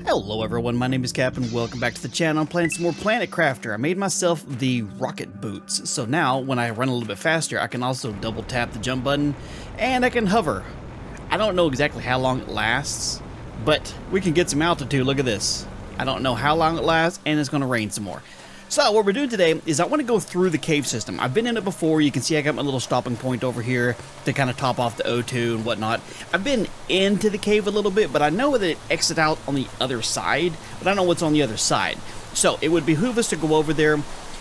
Hello everyone, my name is Capp and welcome back to the channel. I'm playing some more Planet Crafter. I made myself the rocket boots, so now when I run a little bit faster, I can also double tap the jump button and I can hover. I don't know exactly how long it lasts, but we can get some altitude. Look at this. I don't know how long it lasts and it's going to rain some more. So what we're doing today is I want to go through the cave system. I've been in it before. You can see I got my little stopping point over here to kind of top off the O2 and whatnot. I've been into the cave a little bit, but I know that it exits out on the other side, but I don't know what's on the other side. So it would behoove us to go over there.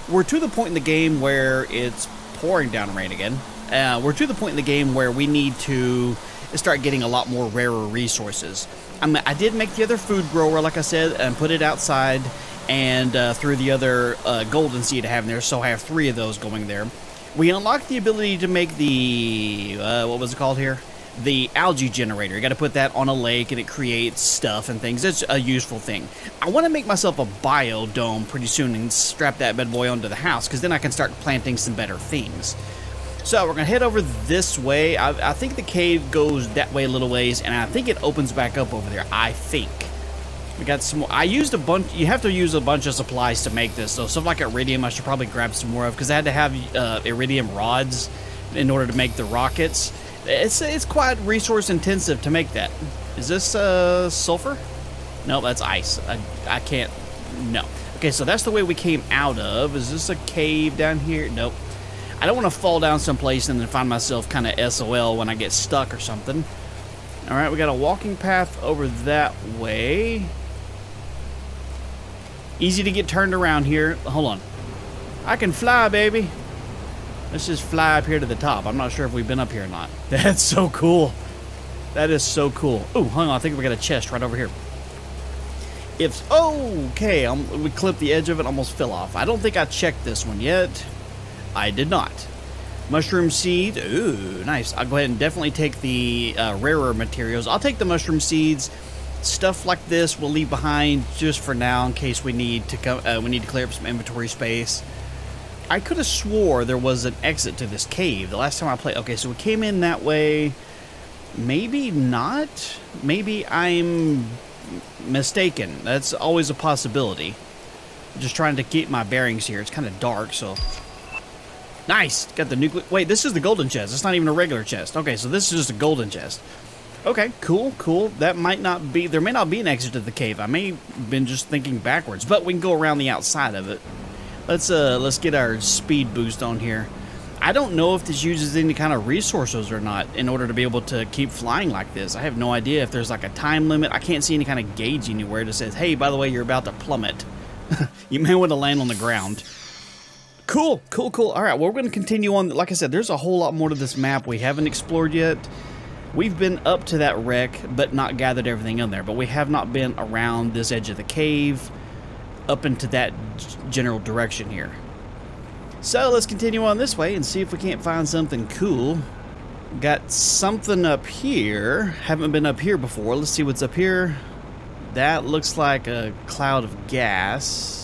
We're to the point in the game where it's pouring down rain again. Uh, we're to the point in the game where we need to start getting a lot more rarer resources. I, mean, I did make the other food grower, like I said, and put it outside and uh, through the other uh, golden seed I have in there, so I have three of those going there. We unlocked the ability to make the, uh, what was it called here? The algae generator. You got to put that on a lake and it creates stuff and things. It's a useful thing. I want to make myself a biodome pretty soon and strap that bad boy onto the house because then I can start planting some better things. So we're to head over this way. I, I think the cave goes that way a little ways and I think it opens back up over there. I think. We got some. I used a bunch. You have to use a bunch of supplies to make this. So stuff like iridium, I should probably grab some more of because I had to have uh, iridium rods in order to make the rockets. It's it's quite resource intensive to make that. Is this uh, sulfur? No, that's ice. I, I can't. No. Okay, so that's the way we came out of. Is this a cave down here? Nope. I don't want to fall down someplace and then find myself kind of SOL when I get stuck or something. All right, we got a walking path over that way. Easy to get turned around here. Hold on. I can fly, baby. Let's just fly up here to the top. I'm not sure if we've been up here or not. That's so cool. That is so cool. Oh, hang on. I think we got a chest right over here. If okay, um, we clipped the edge of it, almost fell off. I don't think I checked this one yet. I did not. Mushroom seed. Ooh, nice. I'll go ahead and definitely take the uh, rarer materials. I'll take the mushroom seeds stuff like this we'll leave behind just for now in case we need to come uh, we need to clear up some inventory space. I could have swore there was an exit to this cave the last time I played. Okay so we came in that way. Maybe not. Maybe I'm mistaken. That's always a possibility. I'm just trying to keep my bearings here. It's kind of dark so. Nice! Got the nuclear wait this is the golden chest. It's not even a regular chest. Okay so this is just a golden chest Okay, cool, cool. That might not be, there may not be an exit to the cave. I may have been just thinking backwards, but we can go around the outside of it. Let's, uh, let's get our speed boost on here. I don't know if this uses any kind of resources or not in order to be able to keep flying like this. I have no idea if there's like a time limit. I can't see any kind of gauge anywhere that says, hey, by the way, you're about to plummet. you may want to land on the ground. Cool, cool, cool. All right, well, we're going to continue on. Like I said, there's a whole lot more to this map we haven't explored yet. We've been up to that wreck, but not gathered everything in there. But we have not been around this edge of the cave, up into that general direction here. So let's continue on this way and see if we can't find something cool. Got something up here. Haven't been up here before. Let's see what's up here. That looks like a cloud of gas.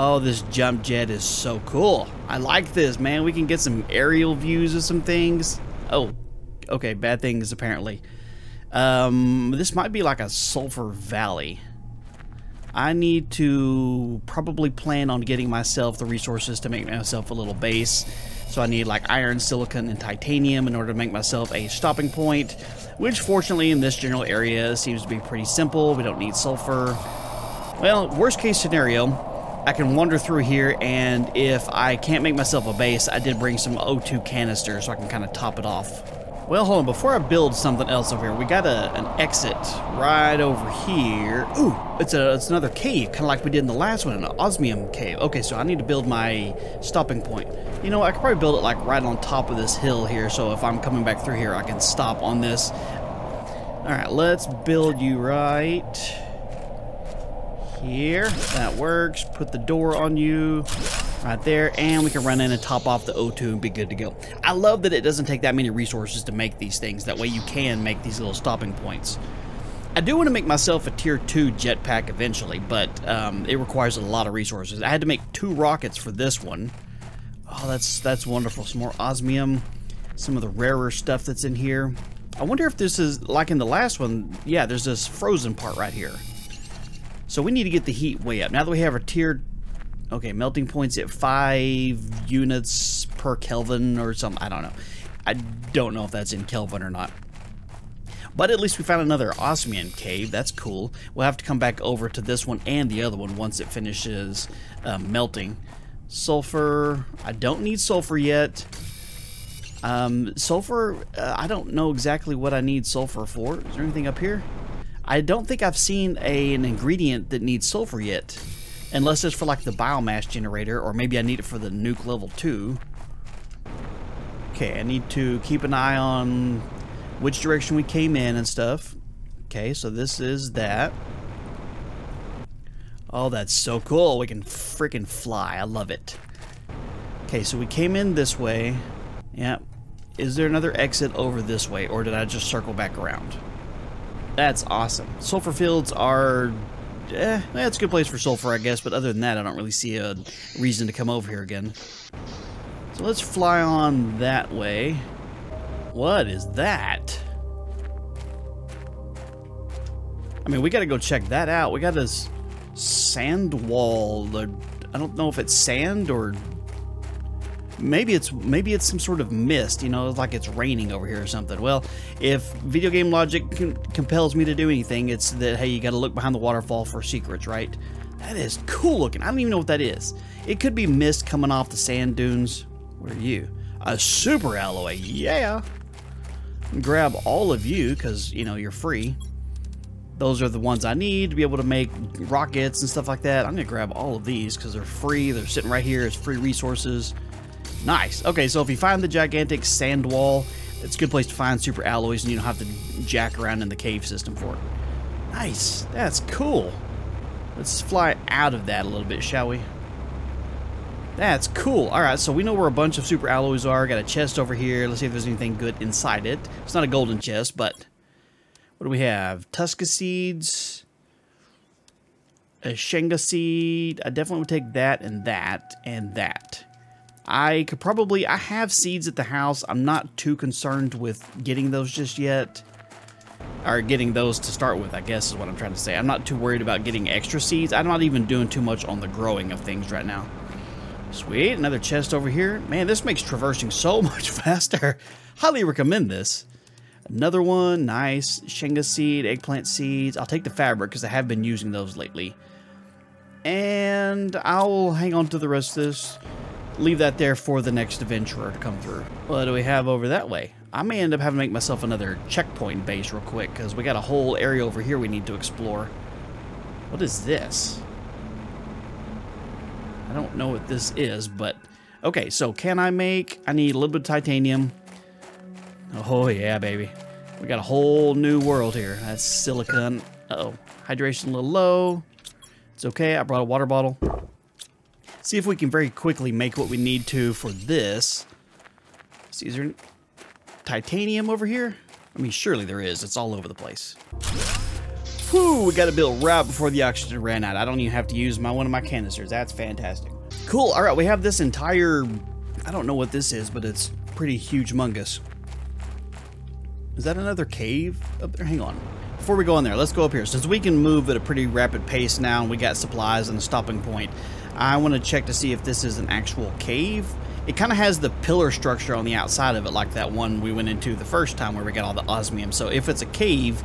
Oh, this jump jet is so cool. I like this, man. We can get some aerial views of some things. Oh, okay, bad things apparently. Um, this might be like a sulfur valley. I need to probably plan on getting myself the resources to make myself a little base. So I need like iron, silicon, and titanium in order to make myself a stopping point, which fortunately in this general area seems to be pretty simple. We don't need sulfur. Well, worst case scenario, I can wander through here, and if I can't make myself a base, I did bring some O2 canisters so I can kind of top it off. Well, hold on, before I build something else over here, we got a, an exit right over here. Ooh, it's, a, it's another cave, kind of like we did in the last one, an osmium cave. Okay, so I need to build my stopping point. You know, I could probably build it like right on top of this hill here, so if I'm coming back through here, I can stop on this. Alright, let's build you right here. That works. Put the door on you right there, and we can run in and top off the O2 and be good to go. I love that it doesn't take that many resources to make these things. That way you can make these little stopping points. I do want to make myself a tier 2 jetpack eventually, but um, it requires a lot of resources. I had to make two rockets for this one. Oh, that's that's wonderful. Some more osmium, some of the rarer stuff that's in here. I wonder if this is, like in the last one, yeah, there's this frozen part right here. So we need to get the heat way up. Now that we have our tiered, okay, melting points at 5 units per Kelvin or something. I don't know. I don't know if that's in Kelvin or not. But at least we found another osmium cave. That's cool. We'll have to come back over to this one and the other one once it finishes um, melting. Sulfur. I don't need sulfur yet. Um, sulfur, uh, I don't know exactly what I need sulfur for. Is there anything up here? I don't think I've seen a, an ingredient that needs sulfur yet. Unless it's for like the biomass generator, or maybe I need it for the nuke level 2. Okay, I need to keep an eye on which direction we came in and stuff. Okay, so this is that. Oh, that's so cool. We can freaking fly. I love it. Okay, so we came in this way. Yep. Is there another exit over this way, or did I just circle back around? That's awesome. Sulfur fields are... Eh, that's a good place for sulfur, I guess, but other than that, I don't really see a reason to come over here again. So let's fly on that way. What is that? I mean, we gotta go check that out. We got this sand wall. I don't know if it's sand or maybe it's maybe it's some sort of mist you know like it's raining over here or something. Well if video game logic compels me to do anything it's that hey you got to look behind the waterfall for secrets right? That is cool looking. I don't even know what that is. It could be mist coming off the sand dunes. What are you? A super alloy yeah. Grab all of you because you know you're free. Those are the ones I need to be able to make rockets and stuff like that. I'm going to grab all of these because they're free. They're sitting right here as free resources. Nice. Okay, so if you find the gigantic sand wall, it's a good place to find super alloys and you don't have to jack around in the cave system for it. Nice. That's cool. Let's fly out of that a little bit, shall we? That's cool. Alright, so we know where a bunch of super alloys are. Got a chest over here. Let's see if there's anything good inside it. It's not a golden chest, but... What do we have? Tuska seeds. A Shanga seed. I definitely would take that and that and that. I could probably, I have seeds at the house. I'm not too concerned with getting those just yet. Or getting those to start with, I guess is what I'm trying to say. I'm not too worried about getting extra seeds. I'm not even doing too much on the growing of things right now. Sweet, another chest over here. Man, this makes traversing so much faster. Highly recommend this. Another one, nice. Shanga seed, eggplant seeds. I'll take the fabric because I have been using those lately. And I'll hang on to the rest of this leave that there for the next adventurer to come through. What do we have over that way? I may end up having to make myself another checkpoint base real quick because we got a whole area over here we need to explore. What is this? I don't know what this is, but... Okay, so can I make... I need a little bit of titanium. Oh, yeah, baby. We got a whole new world here. That's silicon. Uh oh Hydration a little low. It's okay. I brought a water bottle see if we can very quickly make what we need to for this. See, is there titanium over here? I mean, surely there is. It's all over the place. Whew, we got to build right before the oxygen ran out. I don't even have to use my one of my canisters. That's fantastic. Cool. All right, we have this entire... I don't know what this is, but it's pretty huge mungus. Is that another cave up there? Hang on. Before we go in there, let's go up here. Since we can move at a pretty rapid pace now and we got supplies and a stopping point, I want to check to see if this is an actual cave. It kind of has the pillar structure on the outside of it like that one we went into the first time where we got all the osmium. So if it's a cave,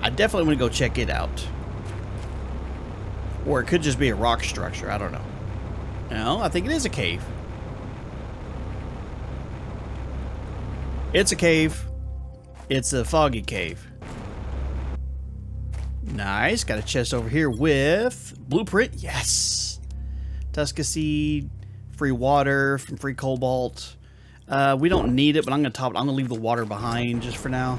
I definitely want to go check it out. Or it could just be a rock structure. I don't know. No, I think it is a cave. It's a cave. It's a foggy cave. Nice. Got a chest over here with blueprint. Yes. Tuska seed, free water, free cobalt. Uh, we don't need it, but I'm going to top it. I'm going to leave the water behind just for now.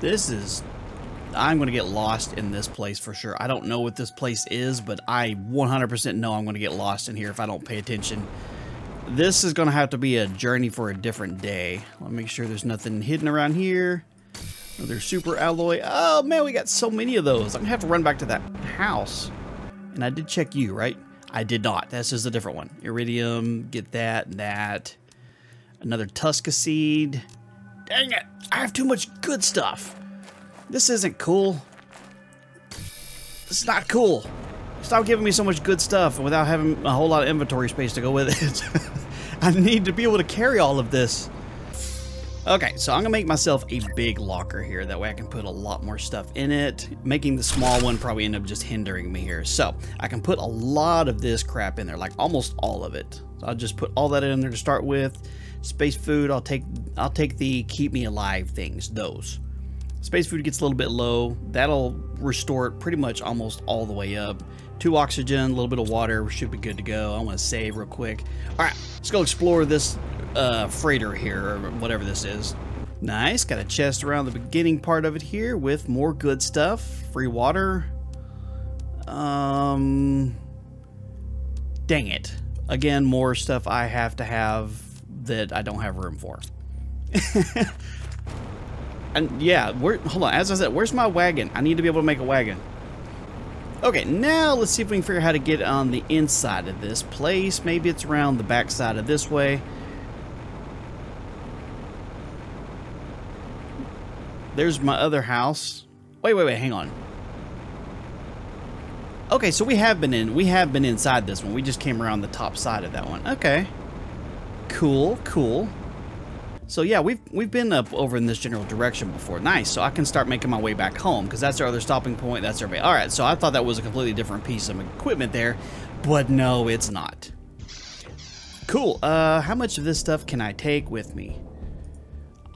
This is... I'm going to get lost in this place for sure. I don't know what this place is, but I 100% know I'm going to get lost in here if I don't pay attention. This is going to have to be a journey for a different day. Let me make sure there's nothing hidden around here. Another super alloy. Oh man, we got so many of those. I'm gonna have to run back to that house. And I did check you, right? I did not. This is a different one. Iridium, get that and that. Another Tuska seed. Dang it! I have too much good stuff. This isn't cool. This is not cool. Stop giving me so much good stuff without having a whole lot of inventory space to go with it. I need to be able to carry all of this. Okay, so I'm gonna make myself a big locker here. That way I can put a lot more stuff in it. Making the small one probably end up just hindering me here. So I can put a lot of this crap in there, like almost all of it. So I'll just put all that in there to start with. Space food, I'll take I'll take the keep me alive things, those. Space food gets a little bit low. That'll restore it pretty much almost all the way up. Two oxygen, a little bit of water, should be good to go. I want to save real quick. All right, let's go explore this uh, freighter here, or whatever this is. Nice, got a chest around the beginning part of it here with more good stuff. Free water. Um, dang it. Again, more stuff I have to have that I don't have room for. and yeah, where, hold on, as I said, where's my wagon? I need to be able to make a wagon. Okay, now let's see if we can figure out how to get on the inside of this place. Maybe it's around the back side of this way. There's my other house. Wait, wait, wait, hang on. Okay, so we have been in, we have been inside this one. We just came around the top side of that one. Okay. Cool, cool. So yeah, we've we've been up over in this general direction before. Nice. So I can start making my way back home because that's our other stopping point. That's our. All right. So I thought that was a completely different piece of equipment there, but no, it's not. Cool. Uh, how much of this stuff can I take with me?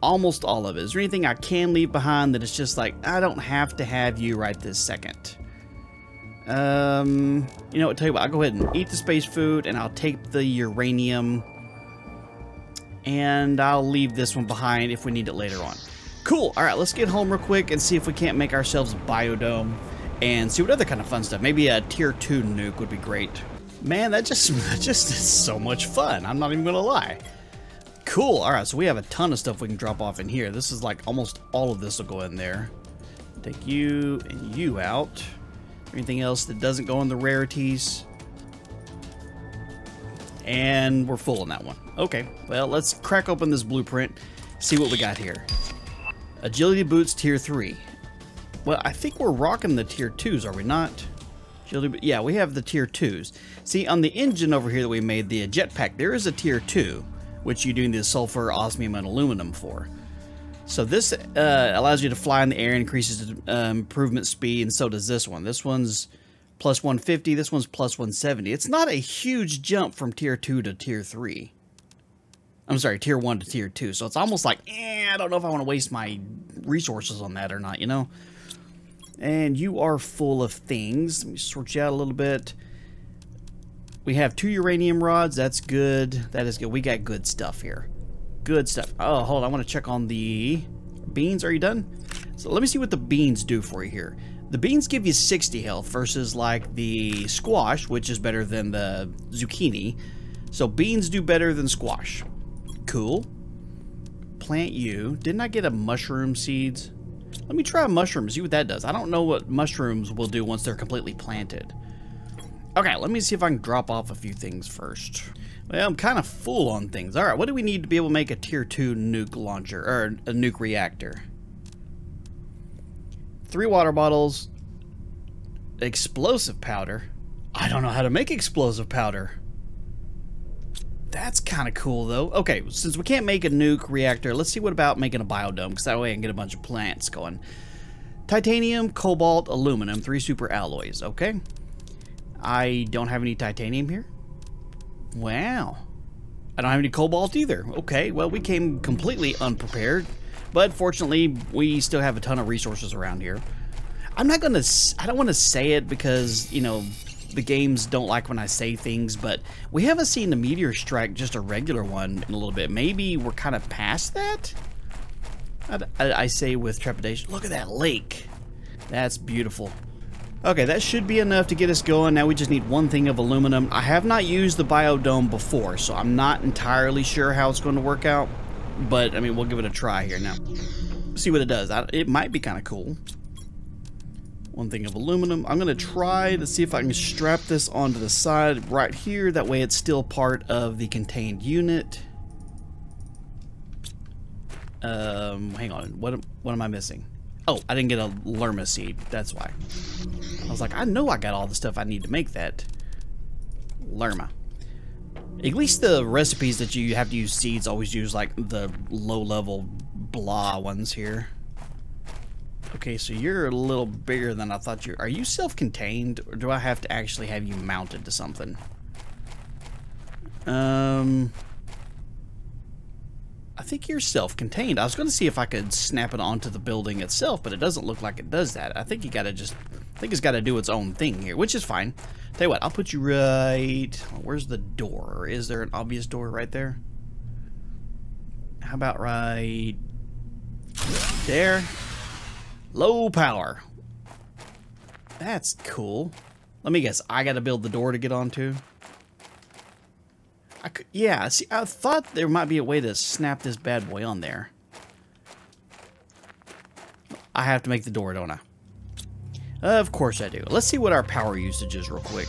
Almost all of it. Is there anything I can leave behind that it's just like I don't have to have you right this second? Um, you know what? Tell you what. I'll go ahead and eat the space food, and I'll take the uranium and I'll leave this one behind if we need it later on. Cool. All right, let's get home real quick and see if we can't make ourselves biodome and see what other kind of fun stuff. Maybe a tier 2 nuke would be great. Man, that just, that just is so much fun. I'm not even to lie. Cool. All right, so we have a ton of stuff we can drop off in here. This is like almost all of this will go in there. Take you and you out. Anything else that doesn't go in the rarities? And we're full on that one. Okay, well, let's crack open this blueprint, see what we got here. Agility boots tier 3. Well, I think we're rocking the tier 2s, are we not? Agility, yeah, we have the tier 2s. See, on the engine over here that we made, the jetpack, there is a tier 2, which you do need the sulfur, osmium, and aluminum for. So this uh, allows you to fly in the air, increases uh, improvement speed, and so does this one. This one's plus 150. This one's plus 170. It's not a huge jump from tier 2 to tier 3. I'm sorry, tier 1 to tier 2. So it's almost like, eh, I don't know if I want to waste my resources on that or not, you know? And you are full of things. Let me sort you out a little bit. We have two uranium rods. That's good. That is good. We got good stuff here. Good stuff. Oh, hold on. I want to check on the beans. Are you done? So let me see what the beans do for you here. The beans give you 60 health versus like the squash, which is better than the zucchini. So beans do better than squash. Cool. Plant you. Didn't I get a mushroom seeds? Let me try a mushroom, see what that does. I don't know what mushrooms will do once they're completely planted. Okay, let me see if I can drop off a few things first. Well, I'm kind of full on things. All right, what do we need to be able to make a tier 2 nuke launcher, or a nuke reactor? three water bottles, explosive powder. I don't know how to make explosive powder. That's kind of cool, though. Okay, since we can't make a nuke reactor, let's see what about making a biodome, because that way I can get a bunch of plants going. Titanium, cobalt, aluminum, three super alloys, okay? I don't have any titanium here. Wow. I don't have any cobalt either. Okay, well, we came completely unprepared. But fortunately, we still have a ton of resources around here. I'm not gonna, I don't want to say it because, you know, the games don't like when I say things, but we haven't seen a meteor strike, just a regular one, in a little bit. Maybe we're kind of past that? I, I, I say with trepidation. Look at that lake. That's beautiful. Okay, that should be enough to get us going. Now we just need one thing of aluminum. I have not used the biodome before, so I'm not entirely sure how it's going to work out. But, I mean, we'll give it a try here now. See what it does. I, it might be kind of cool. One thing of aluminum. I'm going to try to see if I can strap this onto the side right here. That way it's still part of the contained unit. Um, hang on. What, what am I missing? Oh, I didn't get a Lirma seed. That's why. I was like, I know I got all the stuff I need to make that. Lirma. At least the recipes that you have to use seeds always use like the low level blah ones here. Okay, so you're a little bigger than I thought you Are you self-contained or do I have to actually have you mounted to something? Um I think you're self-contained. I was going to see if I could snap it onto the building itself, but it doesn't look like it does that. I think you got to just, I think it's got to do its own thing here, which is fine. Tell you what, I'll put you right, oh, where's the door? Is there an obvious door right there? How about right there? Low power. That's cool. Let me guess, I got to build the door to get onto? I could, yeah, see, I thought there might be a way to snap this bad boy on there. I have to make the door, don't I? Of course I do. Let's see what our power usage is real quick.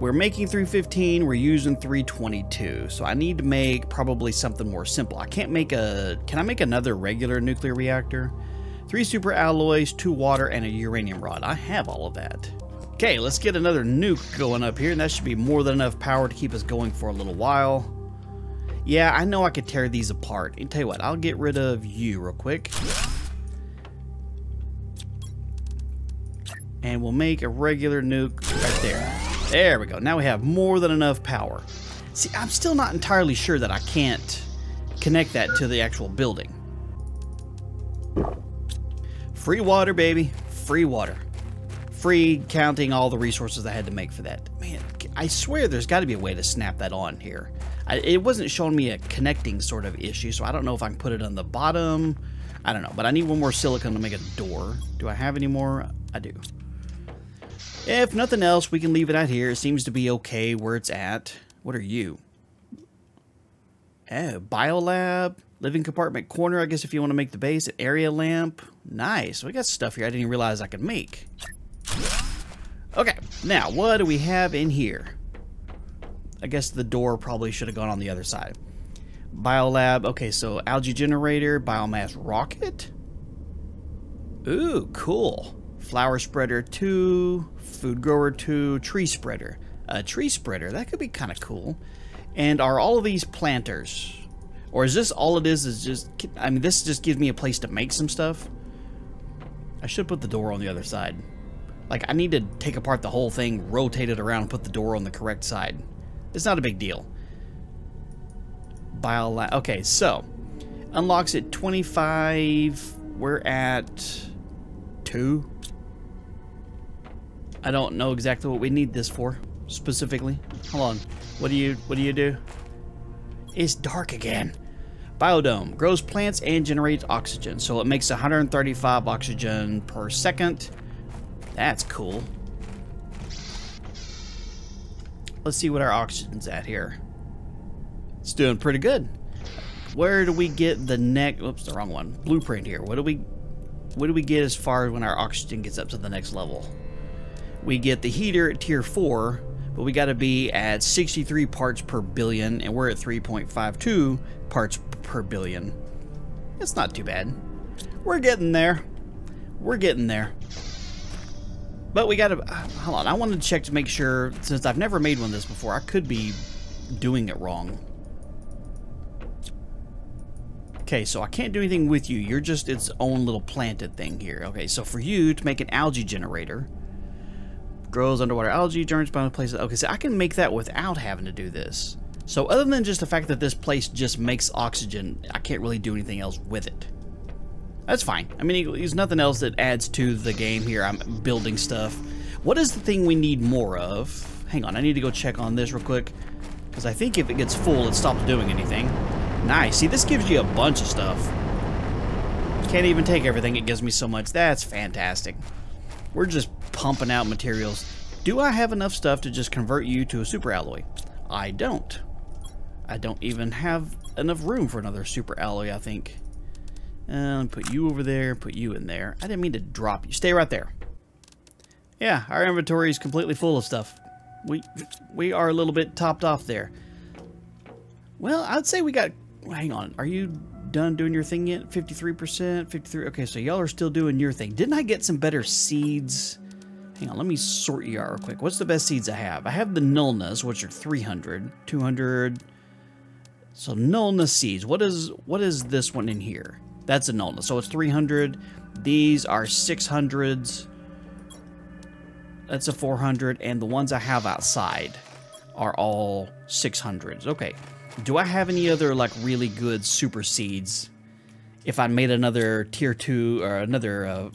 We're making 315, we're using 322, so I need to make probably something more simple. I can't make a... Can I make another regular nuclear reactor? Three super alloys, two water, and a uranium rod. I have all of that. Okay, let's get another nuke going up here, and that should be more than enough power to keep us going for a little while. Yeah, I know I could tear these apart. And tell you what, I'll get rid of you real quick. And we'll make a regular nuke right there. There we go. Now we have more than enough power. See, I'm still not entirely sure that I can't connect that to the actual building. Free water, baby. Free water free counting all the resources I had to make for that. Man, I swear there's got to be a way to snap that on here. I, it wasn't showing me a connecting sort of issue, so I don't know if I can put it on the bottom. I don't know, but I need one more silicon to make a door. Do I have any more? I do. If nothing else, we can leave it out here. It seems to be okay where it's at. What are you? Oh, biolab, living compartment corner, I guess if you want to make the base, an area lamp. Nice. We got stuff here I didn't realize I could make. Now what do we have in here? I guess the door probably should have gone on the other side. Biolab, okay, so algae generator, biomass rocket. Ooh, cool. Flower spreader 2, food grower 2, tree spreader. A tree spreader, that could be kind of cool. And are all of these planters? Or is this all it is is just, I mean, this just gives me a place to make some stuff? I should put the door on the other side. Like, I need to take apart the whole thing, rotate it around, and put the door on the correct side. It's not a big deal. Biolab. Okay, so. Unlocks at 25. We're at 2. I don't know exactly what we need this for, specifically. Hold on. What do you, what do you do? It's dark again. Biodome. Grows plants and generates oxygen. So it makes 135 oxygen per second. That's cool. Let's see what our oxygen's at here. It's doing pretty good. Where do we get the next... Oops, the wrong one. Blueprint here. What do we... What do we get as far as when our oxygen gets up to the next level? We get the heater at tier 4, but we got to be at 63 parts per billion, and we're at 3.52 parts per billion. It's not too bad. We're getting there. We're getting there. But we gotta, uh, hold on, I wanted to check to make sure, since I've never made one of this before, I could be doing it wrong. Okay, so I can't do anything with you. You're just its own little planted thing here. Okay, so for you to make an algae generator, grows underwater algae, germs, by places. Okay, so I can make that without having to do this. So other than just the fact that this place just makes oxygen, I can't really do anything else with it. That's fine. I mean, there's nothing else that adds to the game here. I'm building stuff. What is the thing we need more of? Hang on, I need to go check on this real quick. Because I think if it gets full, it stops doing anything. Nice. See, this gives you a bunch of stuff. Can't even take everything. It gives me so much. That's fantastic. We're just pumping out materials. Do I have enough stuff to just convert you to a super alloy? I don't. I don't even have enough room for another super alloy, I think. And put you over there, put you in there. I didn't mean to drop you. Stay right there. Yeah, our inventory is completely full of stuff. We we are a little bit topped off there. Well, I'd say we got hang on. Are you done doing your thing yet? 53%, 53. Okay, so y'all are still doing your thing. Didn't I get some better seeds? Hang on, let me sort you out real quick. What's the best seeds I have? I have the Nulnas, which are 300, 200. So Nulna seeds. What is what is this one in here? That's a Nulna. So it's 300. These are 600s. That's a 400. And the ones I have outside are all 600s. Okay. Do I have any other like really good super seeds? If I made another tier 2 or another uh,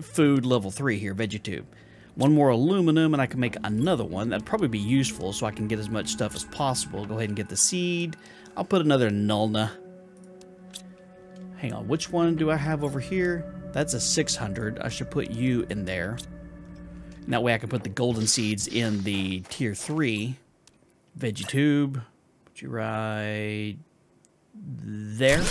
food level 3 here, Veggie Vegetube. One more aluminum and I can make another one. That'd probably be useful so I can get as much stuff as possible. Go ahead and get the seed. I'll put another Nulna. Hang on, which one do I have over here? That's a 600. I should put you in there. And that way I can put the golden seeds in the tier 3. Veggie tube. Put you right there.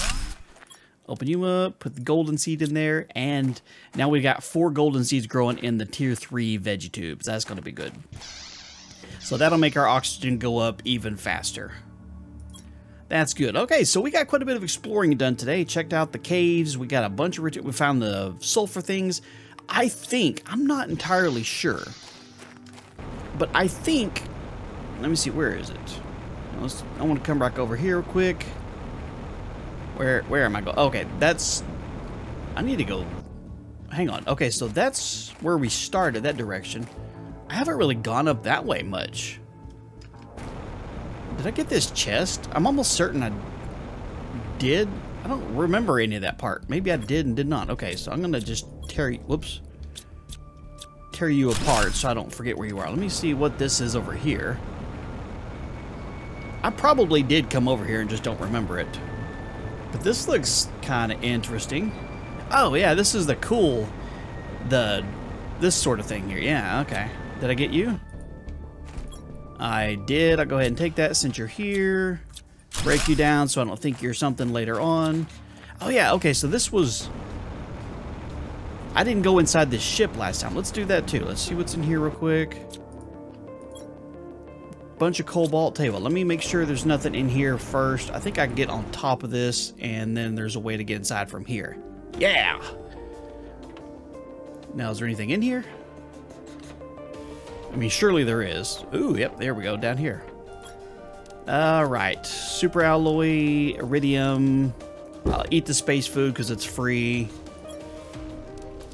Open you up, put the golden seed in there, and now we've got four golden seeds growing in the tier 3 veggie tubes. That's going to be good. So that'll make our oxygen go up even faster. That's good. Okay, so we got quite a bit of exploring done today. Checked out the caves. We got a bunch of... Rich we found the sulfur things. I think... I'm not entirely sure. But I think... Let me see. Where is it? Let's, I want to come back over here real quick. Where where am I going? Okay, that's... I need to go... Hang on. Okay, so that's where we started, that direction. I haven't really gone up that way much. Did I get this chest? I'm almost certain I did. I don't remember any of that part. Maybe I did and did not. Okay, so I'm going to just tear you... Whoops. Tear you apart so I don't forget where you are. Let me see what this is over here. I probably did come over here and just don't remember it. But this looks kind of interesting. Oh, yeah, this is the cool, the, this sort of thing here. Yeah, okay. Did I get you? I did. I'll go ahead and take that since you're here. Break you down so I don't think you're something later on. Oh, yeah, okay, so this was... I didn't go inside this ship last time. Let's do that, too. Let's see what's in here real quick bunch of cobalt table. Let me make sure there's nothing in here first. I think I can get on top of this, and then there's a way to get inside from here. Yeah! Now, is there anything in here? I mean, surely there is. Ooh, yep, there we go, down here. Alright, super alloy, iridium. I'll eat the space food because it's free.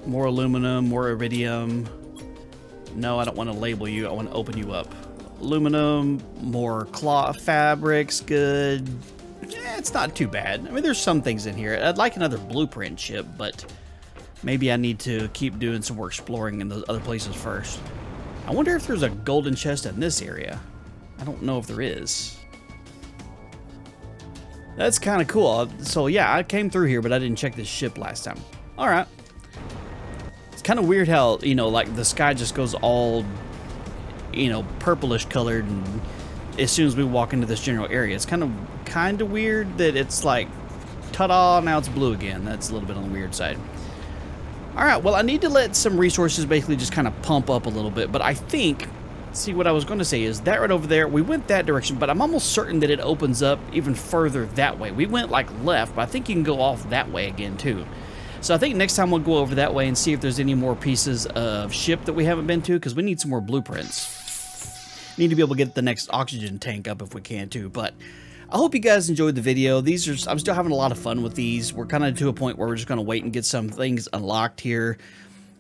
More aluminum, more iridium. No, I don't want to label you. I want to open you up aluminum, more cloth fabrics, good. Eh, it's not too bad. I mean, there's some things in here. I'd like another blueprint chip, but maybe I need to keep doing some more exploring in those other places first. I wonder if there's a golden chest in this area. I don't know if there is. That's kind of cool. So yeah, I came through here, but I didn't check this ship last time. All right. It's kind of weird how, you know, like the sky just goes all you know, purplish colored and as soon as we walk into this general area. It's kind of kind of weird that it's like ta-da, now it's blue again. That's a little bit on the weird side. All right, well, I need to let some resources basically just kind of pump up a little bit, but I think see what I was going to say is that right over there, we went that direction, but I'm almost certain that it opens up even further that way. We went like left, but I think you can go off that way again too. So I think next time we'll go over that way and see if there's any more pieces of ship that we haven't been to, because we need some more blueprints. Need to be able to get the next oxygen tank up if we can too, but I hope you guys enjoyed the video. These are I'm still having a lot of fun with these. We're kind of to a point where we're just going to wait and get some things unlocked here.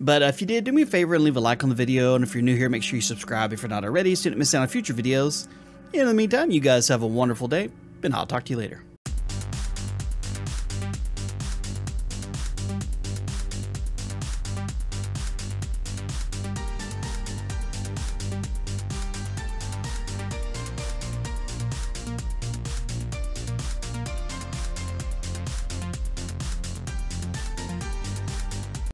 But if you did, do me a favor and leave a like on the video. And if you're new here, make sure you subscribe if you're not already so you don't miss out on future videos. In the meantime, you guys have a wonderful day, and I'll talk to you later.